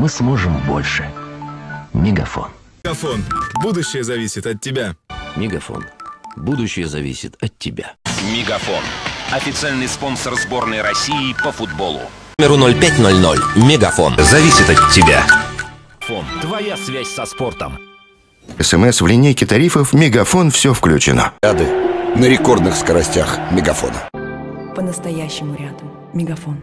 мы сможем больше. Мегафон. Мегафон. Будущее зависит от тебя. Мегафон. Будущее зависит от тебя. Мегафон. Официальный спонсор сборной России по футболу. Номеру 0500. Мегафон. Зависит от тебя. Фон. Твоя связь со спортом. СМС в линейке тарифов «Мегафон» все включено. Ряды на рекордных скоростях Мегафона. По-настоящему рядом. Мегафон.